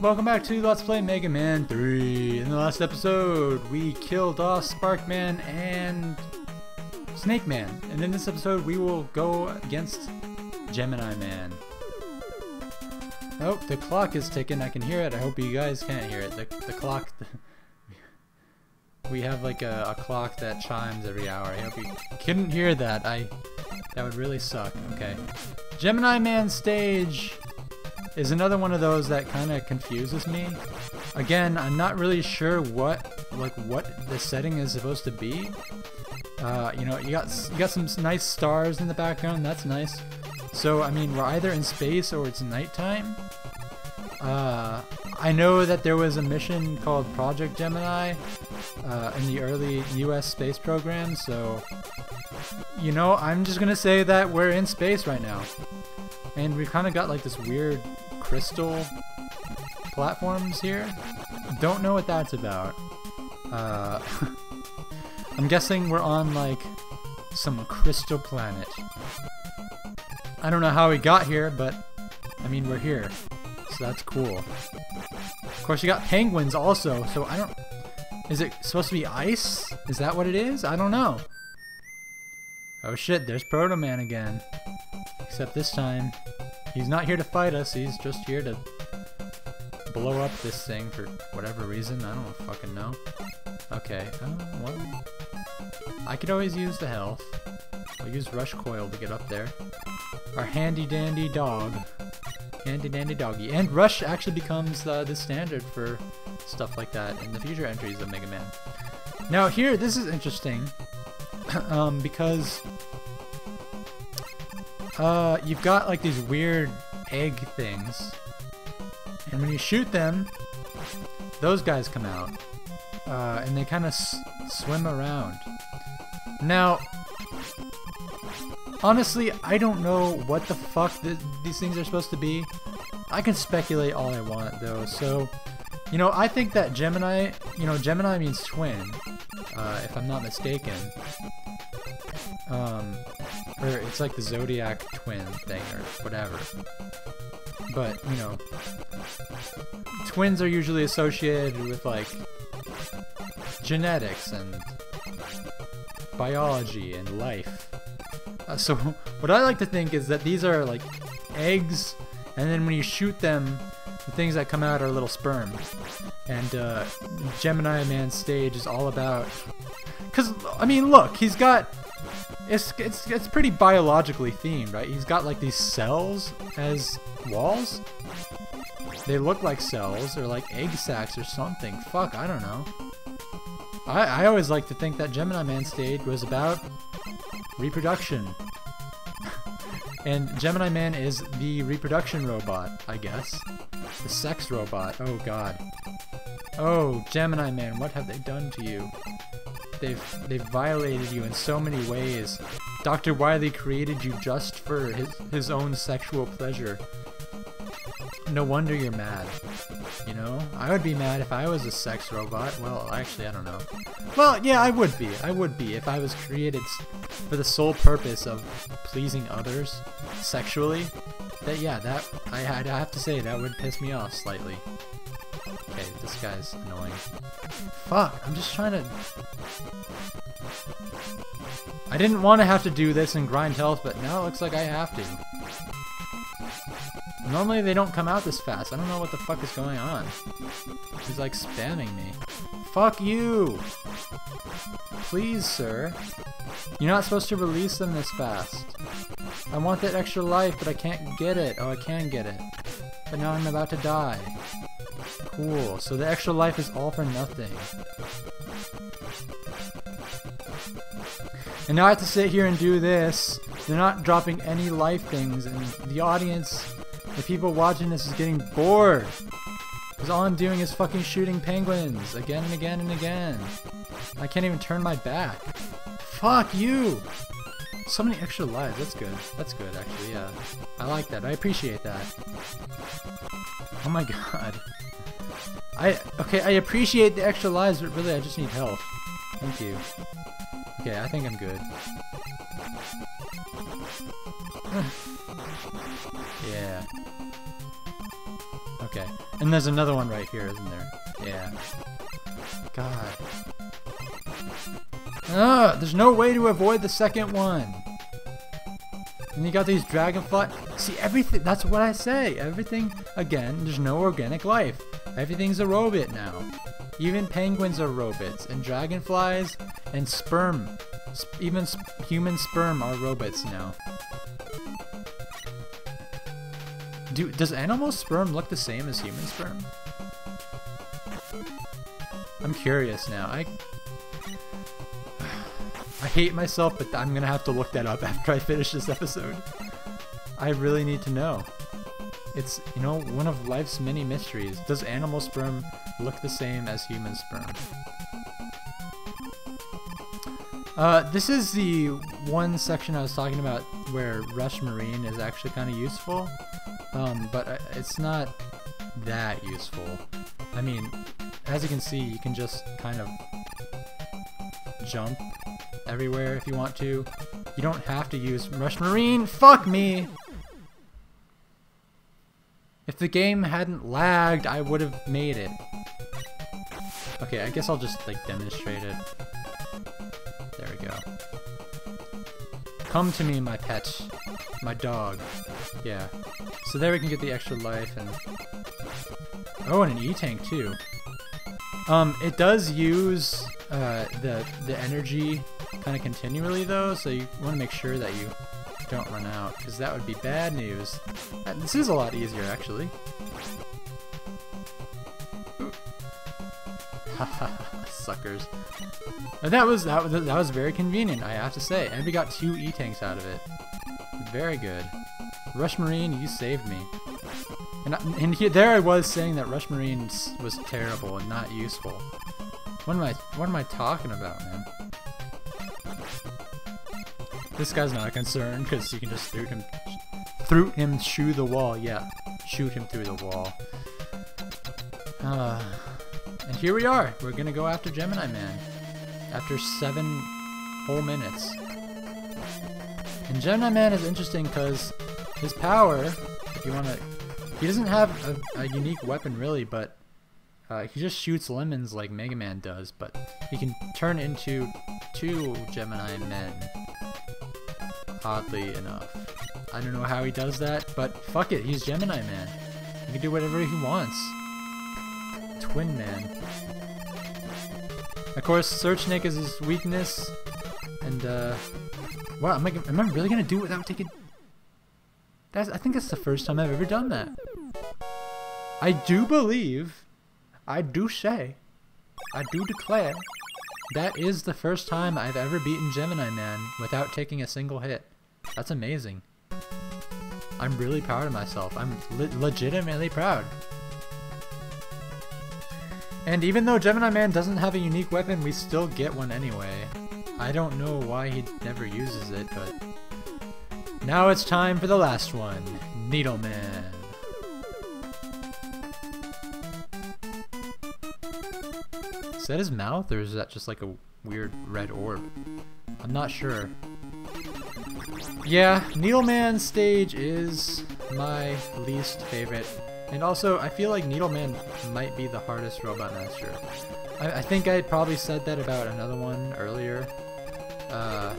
Welcome back to Let's Play Mega Man 3. In the last episode, we killed off Sparkman and Snake Man. And in this episode, we will go against Gemini Man. Oh, the clock is ticking. I can hear it. I hope you guys can't hear it. The, the clock... we have like a, a clock that chimes every hour. I hope you couldn't hear that. I... That would really suck. Okay. Gemini Man stage is another one of those that kind of confuses me. Again, I'm not really sure what like what the setting is supposed to be. Uh, you know, you got you got some nice stars in the background. That's nice. So I mean, we're either in space or it's nighttime. Uh, I know that there was a mission called Project Gemini uh, in the early U.S. space program. So, you know, I'm just gonna say that we're in space right now, and we've kind of got like this weird crystal platforms here. Don't know what that's about. Uh, I'm guessing we're on like some crystal planet. I don't know how we got here, but I mean we're here, so that's cool. Of course, you got penguins also, so I don't. Is it supposed to be ice? Is that what it is? I don't know. Oh shit, there's Proto Man again. Except this time, He's not here to fight us, he's just here to blow up this thing for whatever reason. I don't fucking know. Okay, oh, well, I could always use the health. I'll use Rush Coil to get up there. Our handy dandy dog. Handy dandy doggy. And Rush actually becomes uh, the standard for stuff like that in the future entries of Mega Man. Now here, this is interesting. um, because uh, you've got like these weird egg things. And when you shoot them, those guys come out. Uh, and they kind of swim around. Now, honestly, I don't know what the fuck th these things are supposed to be. I can speculate all I want, though. So, you know, I think that Gemini, you know, Gemini means twin, uh, if I'm not mistaken. Um, or it's like the Zodiac twin thing or whatever. But, you know, twins are usually associated with like genetics and biology and life. Uh, so what I like to think is that these are like eggs and then when you shoot them the things that come out are little sperm. And uh, Gemini Man stage is all about... Because, I mean, look, he's got it's, it's, it's pretty biologically themed, right? He's got like these cells as walls. They look like cells or like egg sacs or something. Fuck, I don't know. I, I always like to think that Gemini Man stage was about reproduction. and Gemini Man is the reproduction robot, I guess. The sex robot. Oh god. Oh, Gemini Man, what have they done to you? They've they've violated you in so many ways. Dr. Wily created you just for his his own sexual pleasure. No wonder you're mad. You know? I would be mad if I was a sex robot. Well, actually, I don't know. Well, yeah, I would be. I would be if I was created for the sole purpose of pleasing others sexually. That yeah, that I I'd have to say that would piss me off slightly. Okay, this guy's annoying. Fuck, I'm just trying to... I didn't want to have to do this and grind health, but now it looks like I have to. Normally they don't come out this fast. I don't know what the fuck is going on. He's like spamming me. Fuck you! Please, sir. You're not supposed to release them this fast. I want that extra life, but I can't get it. Oh, I can get it. But now I'm about to die. Cool, so the extra life is all for nothing. And now I have to sit here and do this. They're not dropping any life things, and the audience, the people watching this is getting bored. Because all I'm doing is fucking shooting penguins again and again and again. I can't even turn my back. Fuck you! So many extra lives, that's good. That's good, actually, yeah. I like that, I appreciate that. Oh my god. I, okay, I appreciate the extra lives, but really I just need health. Thank you. Okay, I think I'm good. yeah. Okay. And there's another one right here, isn't there? Yeah. God. Ugh, there's no way to avoid the second one. And you got these dragonfly. See, everything. That's what I say. Everything. Again, there's no organic life. Everything's a robot now. Even penguins are robots, and dragonflies and sperm. Sp even sp human sperm are robots now. Do does animal sperm look the same as human sperm? I'm curious now. I I hate myself, but I'm gonna have to look that up after I finish this episode. I really need to know. It's, you know, one of life's many mysteries. Does animal sperm look the same as human sperm? Uh, this is the one section I was talking about where Rush Marine is actually kind of useful, um, but uh, it's not that useful. I mean, as you can see, you can just kind of jump everywhere if you want to. You don't have to use Rush Marine. Fuck me! If the game hadn't lagged, I would have made it. Okay, I guess I'll just like demonstrate it. There we go. Come to me, my pet. My dog. Yeah. So there we can get the extra life and... Oh, and an E-Tank too. Um, it does use uh, the, the energy kind of continually though, so you want to make sure that you don't run out, because that would be bad news. Uh, this is a lot easier, actually. Suckers. And that was that was that was very convenient, I have to say. And we got two E-tanks out of it. Very good. Rush Marine, you saved me. And, and here, there I was saying that Rush Marine was terrible and not useful. What am I what am I talking about, man? This guy's not a concern because you can just shoot him, through him through the wall. Yeah, shoot him through the wall. Uh, and here we are. We're gonna go after Gemini Man after seven whole minutes. And Gemini Man is interesting because his power, if you want to, he doesn't have a, a, unique weapon really, but uh, he just shoots lemons like Mega Man does. But he can turn into two Gemini Men oddly enough. I don't know how he does that, but fuck it, he's Gemini Man. He can do whatever he wants. Twin Man. Of course, Search Snake is his weakness, and uh, wow, am I, am I really gonna do it without taking? That's I think that's the first time I've ever done that. I do believe, I do say, I do declare, that is the first time I've ever beaten Gemini Man without taking a single hit. That's amazing. I'm really proud of myself. I'm le legitimately proud. And even though Gemini Man doesn't have a unique weapon, we still get one anyway. I don't know why he never uses it, but... Now it's time for the last one. Needle Man. Is that his mouth, or is that just like a weird red orb? I'm not sure. Yeah, Needleman stage is my least favorite. And also, I feel like Needleman might be the hardest Robot Master. I, I think I probably said that about another one earlier. Uh,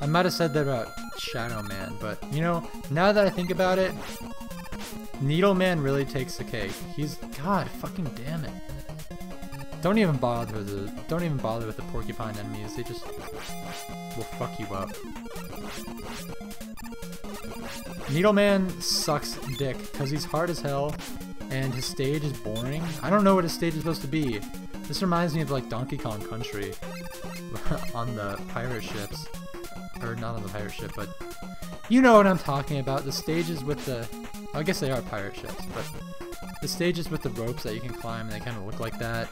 I might have said that about Shadow Man, but you know, now that I think about it, Needleman really takes the cake. He's, god, fucking damn it. Don't even bother with the don't even bother with the porcupine enemies. They just will fuck you up. Needleman sucks dick because he's hard as hell and his stage is boring. I don't know what his stage is supposed to be. This reminds me of like Donkey Kong Country on the pirate ships. Or not on the pirate ship, but you know what I'm talking about. The stages with the I guess they are pirate ships, but the stages with the ropes that you can climb, they kind of look like that.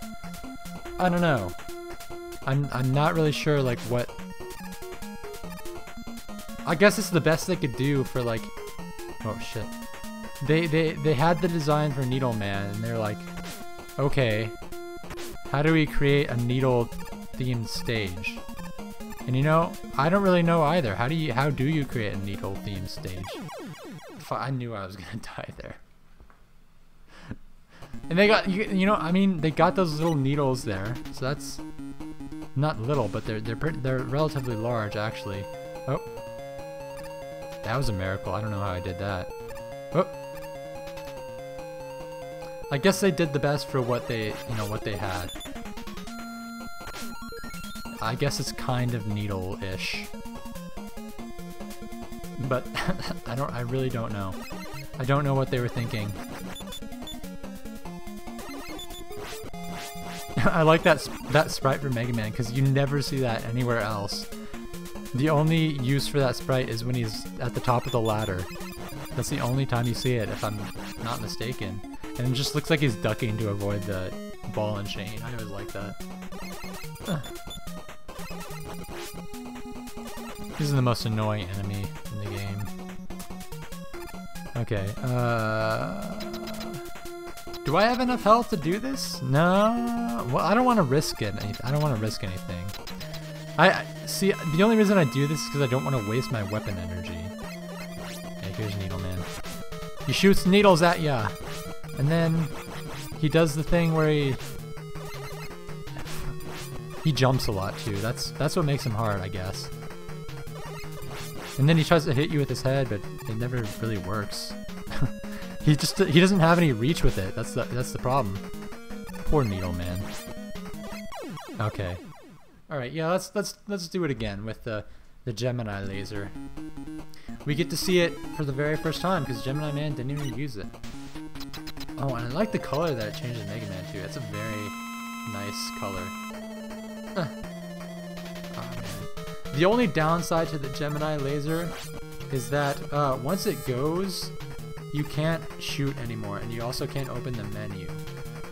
I don't know. I'm I'm not really sure like what. I guess it's the best they could do for like. Oh shit. They they they had the design for Needle Man and they're like, okay, how do we create a needle themed stage? And you know, I don't really know either. How do you how do you create a needle themed stage? I knew I was gonna die there. And they got, you, you know, I mean, they got those little needles there. So that's not little, but they're they're pretty, they're relatively large actually. Oh, that was a miracle. I don't know how I did that. Oh. I guess they did the best for what they, you know, what they had. I guess it's kind of needle-ish. But I don't I really don't know. I don't know what they were thinking. I like that that sprite for Mega Man because you never see that anywhere else. The only use for that sprite is when he's at the top of the ladder. That's the only time you see it, if I'm not mistaken. And it just looks like he's ducking to avoid the ball and chain. I always like that. This is the most annoying enemy in the game. Okay, uh... Do I have enough health to do this? No. Well, I don't want to risk it. I don't want to risk anything. I, I see. The only reason I do this is because I don't want to waste my weapon energy. Okay, here's Needleman. He shoots needles at ya, and then he does the thing where he he jumps a lot too. That's that's what makes him hard, I guess. And then he tries to hit you with his head, but it never really works. He just he doesn't have any reach with it. That's the that's the problem. Poor needle man. Okay. All right. Yeah. Let's let's let's do it again with the the Gemini laser. We get to see it for the very first time because Gemini Man didn't even use it. Oh, and I like the color that it changes Mega Man to. It's a very nice color. Oh, the only downside to the Gemini laser is that uh, once it goes, you can't shoot anymore, and you also can't open the menu.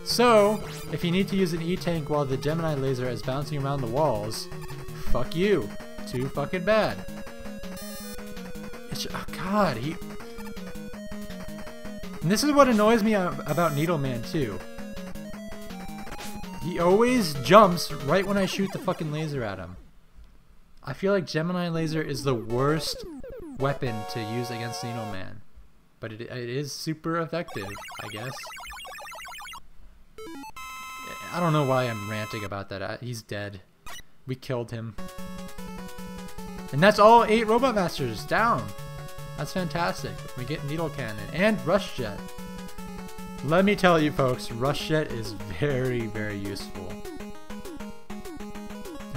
So, if you need to use an E-Tank while the Gemini laser is bouncing around the walls, fuck you. Too fucking bad. It's, oh god, he... And this is what annoys me about Needleman too. He always jumps right when I shoot the fucking laser at him. I feel like Gemini laser is the worst weapon to use against Needleman. But it, it is super effective, I guess. I don't know why I'm ranting about that. He's dead. We killed him. And that's all eight Robot Masters down. That's fantastic. We get Needle Cannon and Rush Jet. Let me tell you folks, Rush Jet is very, very useful.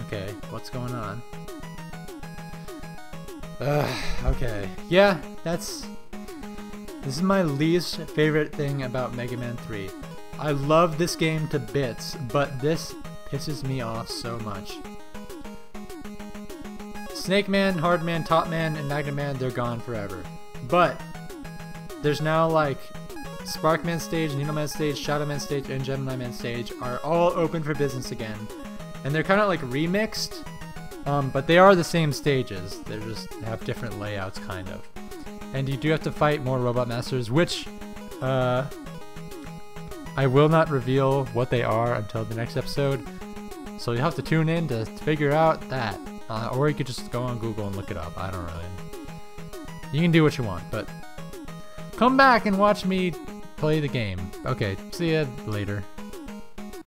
Okay, what's going on? Okay. Yeah, that's this is my least favorite thing about Mega Man 3. I love this game to bits, but this pisses me off so much. Snake Man, Hard Man, Top Man, and Magnet Man, they're gone forever. But, there's now like Sparkman stage, Needle Man stage, Shadow Man stage, and Gemini Man stage are all open for business again. And they're kind of like remixed, um, but they are the same stages. They just have different layouts, kind of. And you do have to fight more Robot Masters, which uh, I will not reveal what they are until the next episode. So you'll have to tune in to figure out that. Uh, or you could just go on Google and look it up. I don't really. You can do what you want, but come back and watch me play the game. Okay, see ya later.